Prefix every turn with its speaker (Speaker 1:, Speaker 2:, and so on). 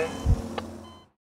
Speaker 1: Bye.